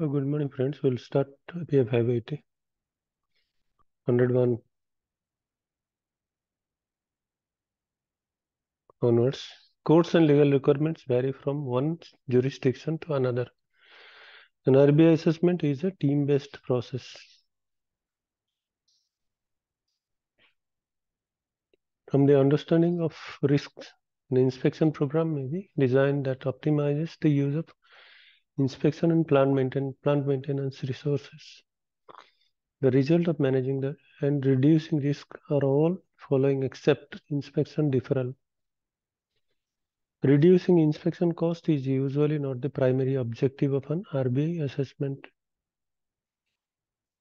Oh, good morning, friends. We'll start API 580. 101 onwards. Courts and legal requirements vary from one jurisdiction to another. An RBI assessment is a team-based process. From the understanding of risks, an inspection program may be designed that optimizes the use of inspection and plant, maintain, plant maintenance resources. The result of managing the and reducing risk are all following except inspection deferral. Reducing inspection cost is usually not the primary objective of an RBI assessment,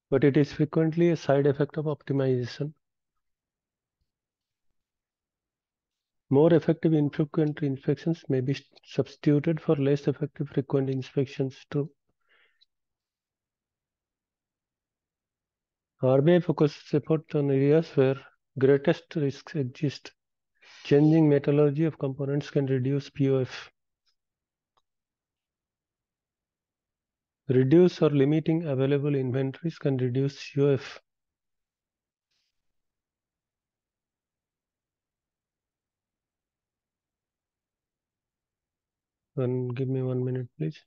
but it is frequently a side effect of optimization. More effective infrequent inspections may be substituted for less effective frequent inspections too. RBI focuses effort on areas where greatest risks exist. Changing metallurgy of components can reduce POF. Reduce or limiting available inventories can reduce COF. And give me one minute, please.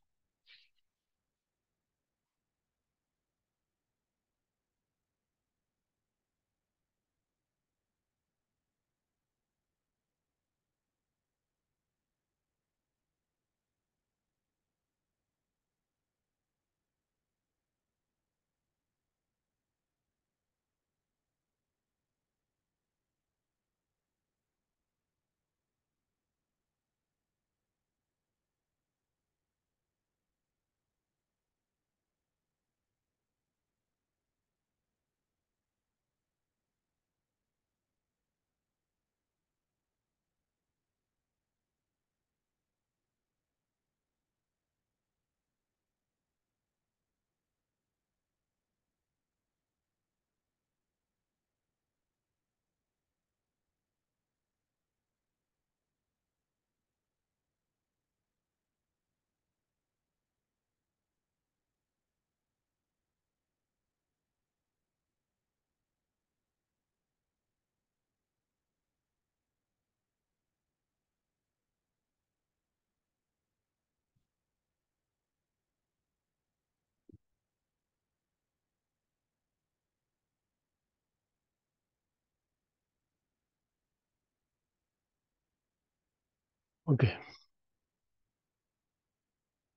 Okay.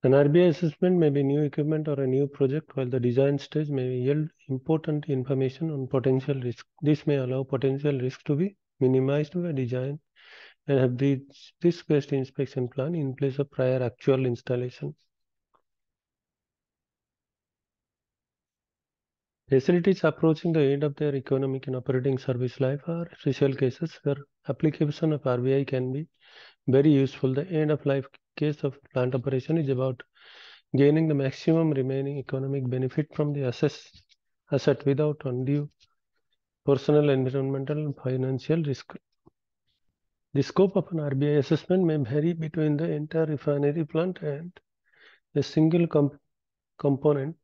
An RBI assessment may be new equipment or a new project, while the design stage may yield important information on potential risk. This may allow potential risk to be minimized by design and have the risk-based inspection plan in place of prior actual installation. Facilities approaching the end of their economic and operating service life are special cases where application of RBI can be very useful. The end of life case of plant operation is about gaining the maximum remaining economic benefit from the asset without undue personal, environmental, and financial risk. The scope of an RBI assessment may vary between the entire refinery plant and a single comp component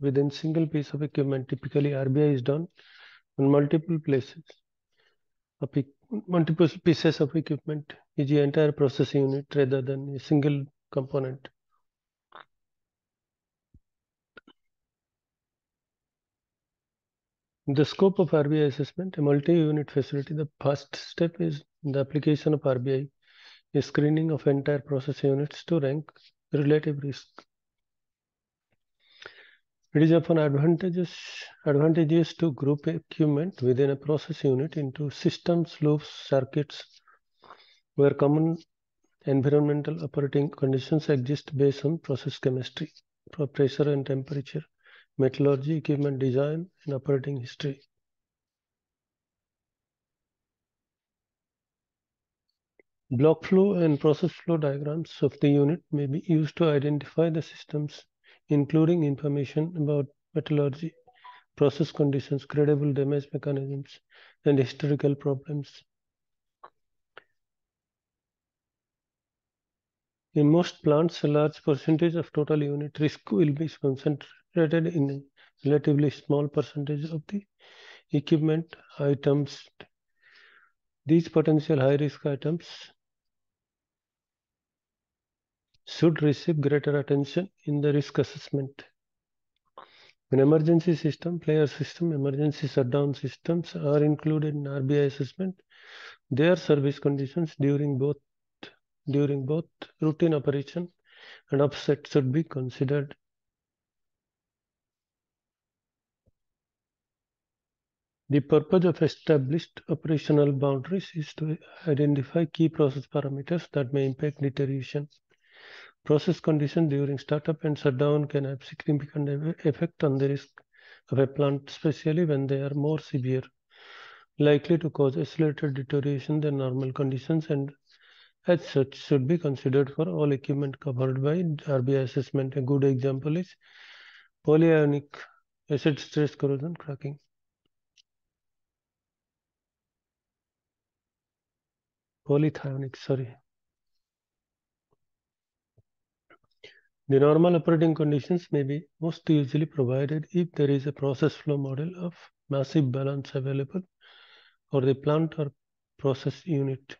within single piece of equipment. Typically, RBI is done on multiple places, multiple pieces of equipment, is the entire process unit rather than a single component. The scope of RBI assessment, a multi-unit facility, the first step is the application of RBI, a screening of entire process units to rank relative risk. It is often advantageous, advantageous to group equipment within a process unit into systems, loops, circuits, where common environmental operating conditions exist based on process chemistry, pressure and temperature, metallurgy, equipment design, and operating history. Block flow and process flow diagrams of the unit may be used to identify the systems including information about metallurgy, process conditions, credible damage mechanisms, and historical problems. In most plants, a large percentage of total unit risk will be concentrated in a relatively small percentage of the equipment items. These potential high risk items should receive greater attention in the risk assessment. In emergency system, flare system, emergency shutdown systems are included in RBI assessment. Their service conditions during both during both routine operation and upset should be considered. The purpose of established operational boundaries is to identify key process parameters that may impact deterioration. Process conditions during startup and shutdown can have significant effect on the risk of a plant, especially when they are more severe, likely to cause accelerated deterioration than normal conditions and as such should be considered for all equipment covered by RBI assessment. A good example is polythionic acid stress corrosion cracking. Polythionic, sorry. The normal operating conditions may be most easily provided if there is a process flow model of massive balance available for the plant or process unit.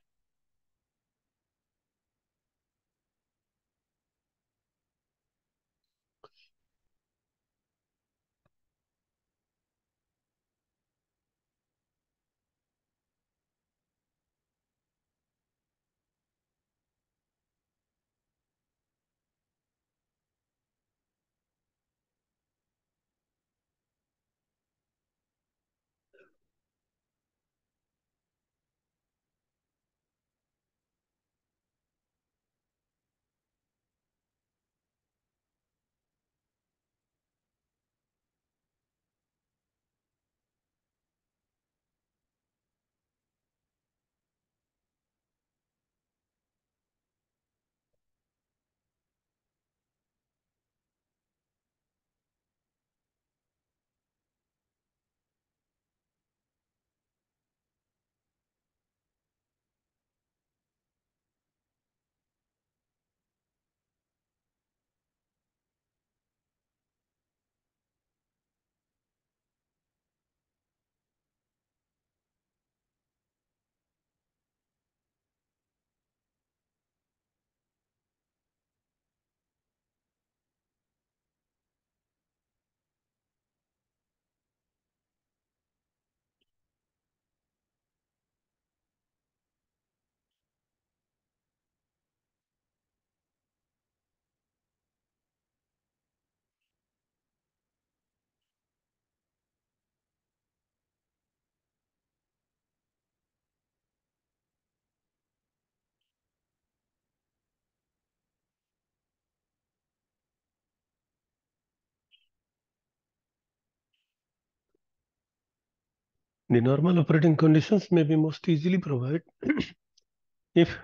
The normal operating conditions may be most easily provided if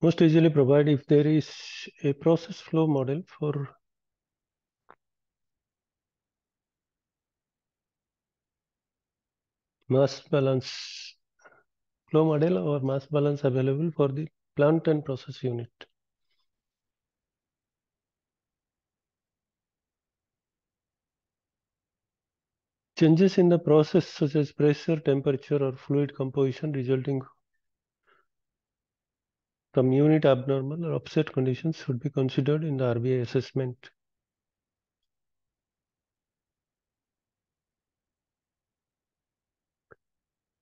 most easily provided if there is a process flow model for mass balance flow model or mass balance available for the plant and process unit. Changes in the process such as pressure, temperature or fluid composition resulting from unit abnormal or upset conditions should be considered in the RBI assessment.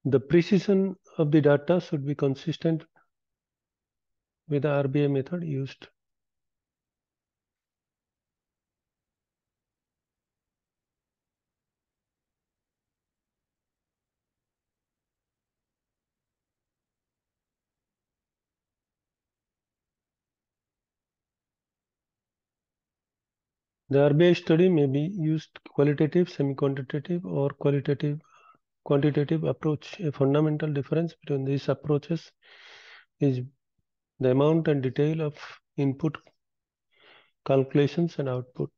The precision of the data should be consistent with the RBI method used. The RBI study may be used qualitative, semi-quantitative or qualitative quantitative approach. A fundamental difference between these approaches is the amount and detail of input calculations and output.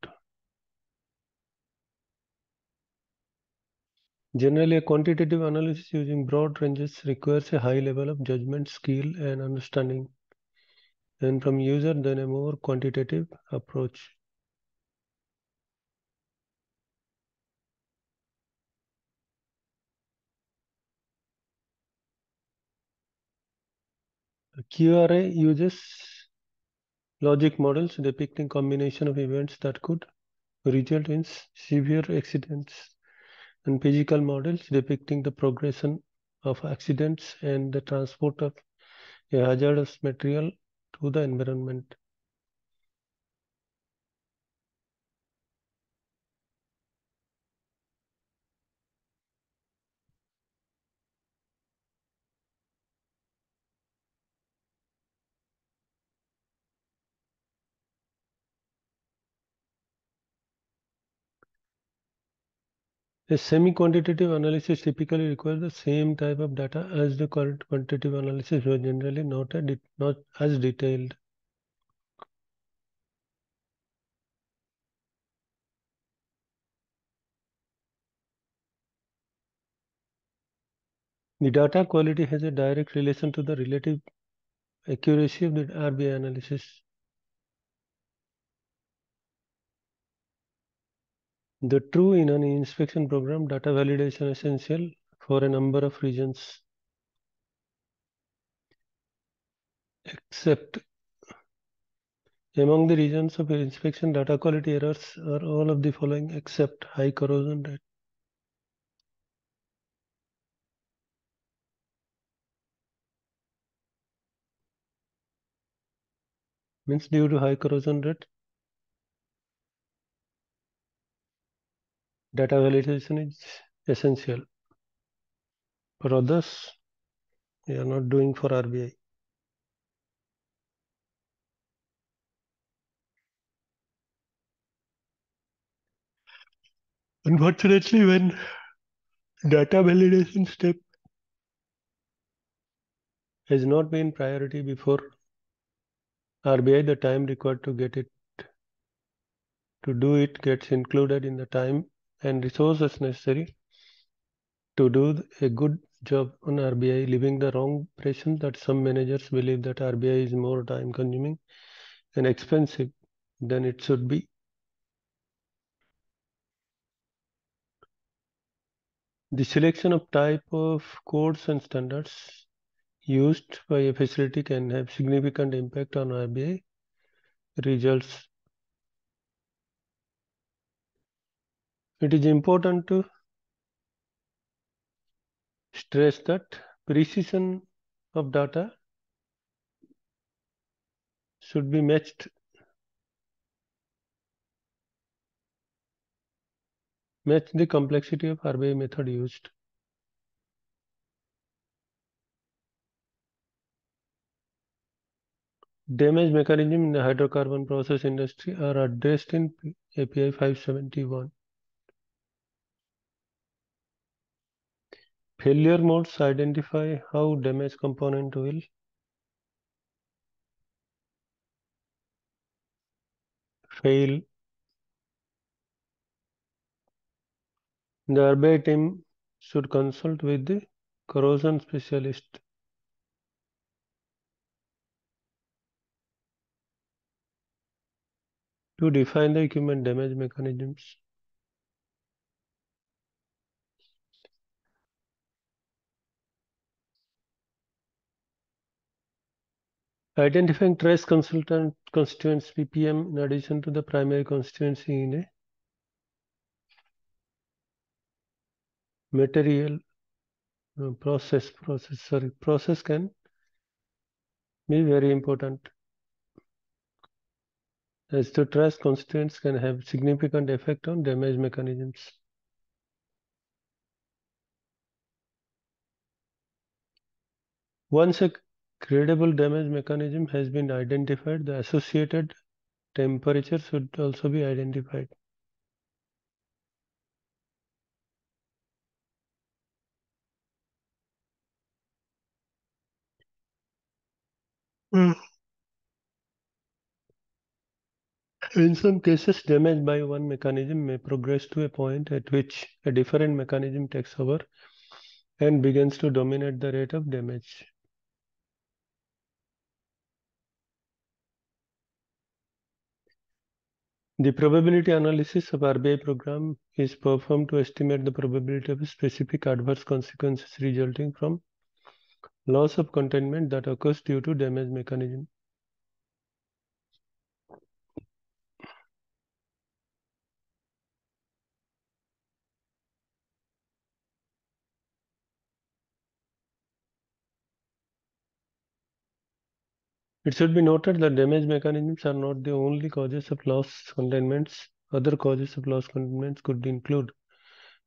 Generally, a quantitative analysis using broad ranges requires a high level of judgment, skill, and understanding, and from user than a more quantitative approach. QRA uses logic models depicting combination of events that could result in severe accidents and physical models depicting the progression of accidents and the transport of a hazardous material to the environment. A semi-quantitative analysis typically requires the same type of data as the current quantitative analysis, but generally not, a not as detailed. The data quality has a direct relation to the relative accuracy of the RBI analysis. The true in an inspection program data validation essential for a number of reasons. Except among the reasons of inspection data quality errors are all of the following except high corrosion rate. Means due to high corrosion rate, data validation is essential. For others, we are not doing for RBI. Unfortunately, when data validation step has not been priority before RBI, the time required to get it to do it gets included in the time and resources necessary to do a good job on RBI, leaving the wrong impression that some managers believe that RBI is more time consuming and expensive than it should be. The selection of type of codes and standards used by a facility can have significant impact on RBI results. It is important to stress that precision of data should be matched match the complexity of RBI method used. Damage mechanism in the hydrocarbon process industry are addressed in API 571. Failure modes identify how damage component will fail The RBI team should consult with the corrosion specialist. to define the equipment damage mechanisms. Identifying trace consultant constituents PPM in addition to the primary constituency in a material uh, process process sorry process can be very important as the trace constituents can have significant effect on damage mechanisms. Once a credible damage mechanism has been identified, the associated temperature should also be identified. In some cases, damage by one mechanism may progress to a point at which a different mechanism takes over and begins to dominate the rate of damage. The probability analysis of RBI program is performed to estimate the probability of specific adverse consequences resulting from loss of containment that occurs due to damage mechanism. It should be noted that damage mechanisms are not the only causes of loss containments. Other causes of loss containments could include,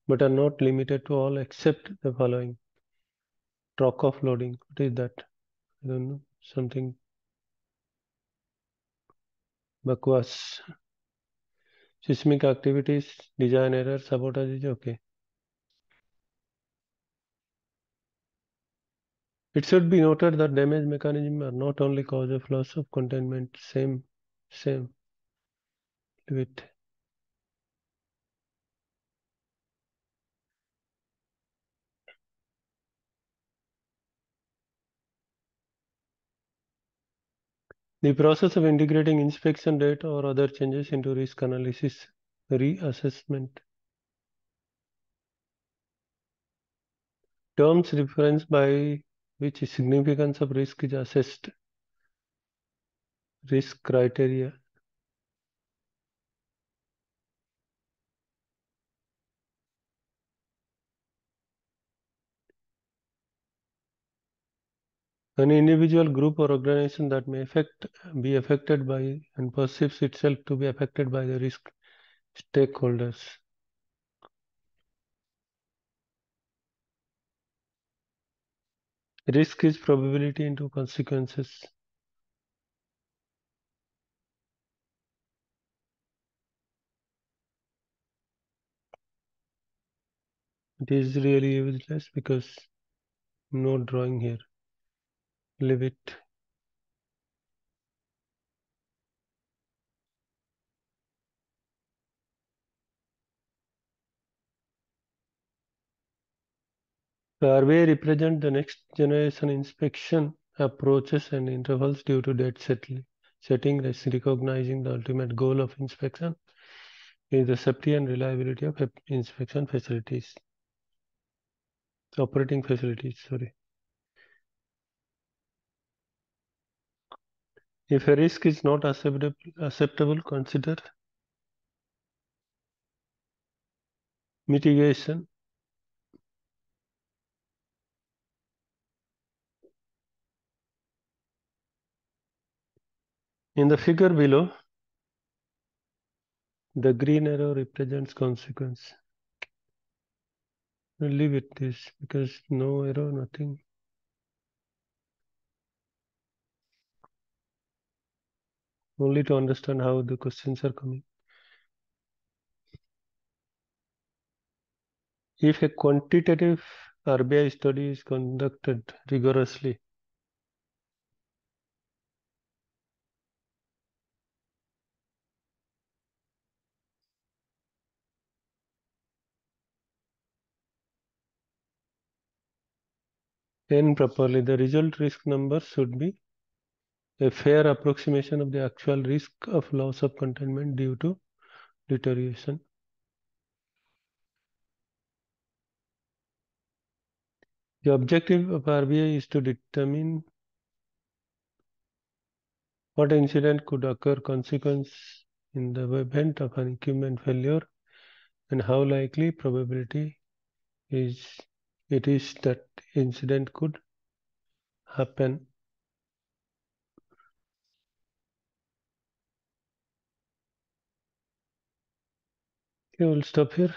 but are not limited to all except the following. Trough of loading. What is that? I don't know. Something. Bakwas. Seismic activities, design error, sabotage is okay. It should be noted that damage mechanisms are not only cause of loss of containment, same, same, it. The process of integrating inspection data or other changes into risk analysis, reassessment. Terms referenced by which significance of risk is assessed. Risk criteria. An individual group or organization that may affect, be affected by and perceives itself to be affected by the risk stakeholders. Risk is probability into consequences. It is really useless because no drawing here. Leave it. RBI represent the next generation inspection approaches and intervals due to date setting, setting recognizing the ultimate goal of inspection is the safety and reliability of inspection facilities, operating facilities, sorry. If a risk is not acceptable, acceptable consider mitigation In the figure below, the green arrow represents consequence. We'll leave it this because no arrow, nothing. Only to understand how the questions are coming. If a quantitative RBI study is conducted rigorously, and properly, the result risk number should be a fair approximation of the actual risk of loss of containment due to deterioration. The objective of RBI is to determine what incident could occur consequence in the event of an equipment failure and how likely probability is it is that incident could happen. Okay, we'll stop here.